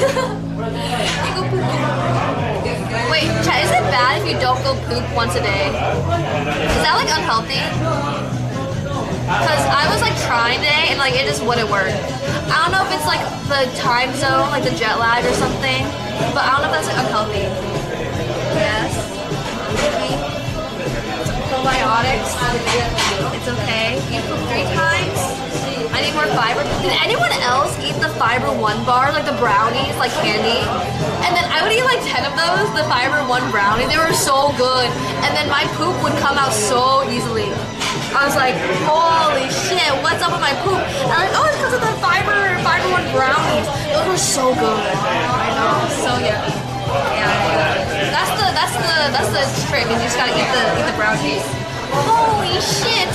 go poop. Wait, chat, is it bad if you don't go poop once a day? Is that like unhealthy? Cause I was like trying today and like it just wouldn't work. I don't know if it's like the time zone, like the jet lag or something, but I don't know if that's like unhealthy. Yes. Probiotics. It's okay. You poop three times. More fiber. Did anyone else eat the fiber one bar, like the brownies, like candy? And then I would eat like 10 of those, the fiber one brownie. They were so good. And then my poop would come out so easily. I was like, holy shit, what's up with my poop? And I'm like, oh, it's because of the fiber, fiber one brownies. Those were so good. I know, so yummy. Yeah, that's the that's the that's the trick. Is you just gotta eat the eat the brownies. Holy shit.